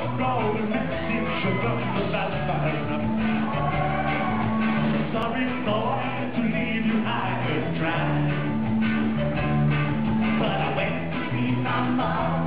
a message the. Sorry, boy, to leave you high and dry. But I went to see my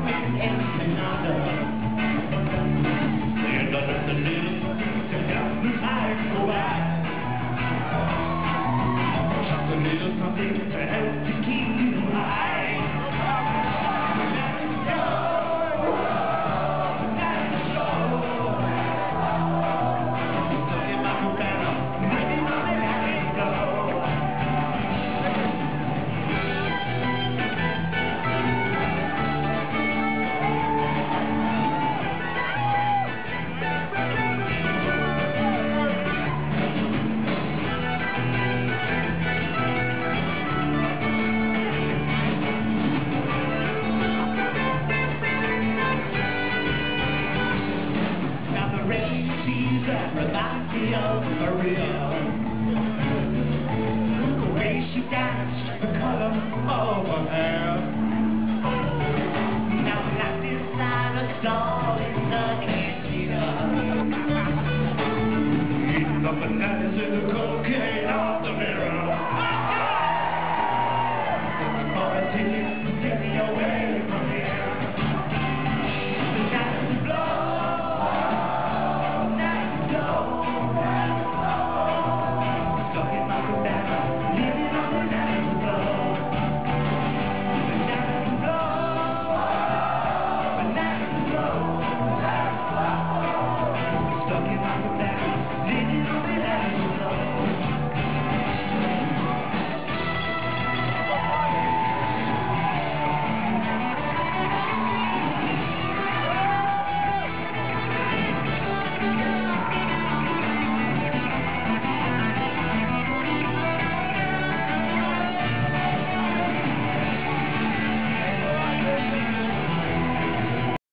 real, for real. The way she danced, the color of her hair. Now that inside a doll in the cantina. Eating the bananas and the cocaine off the mirror. Oh, I down, leave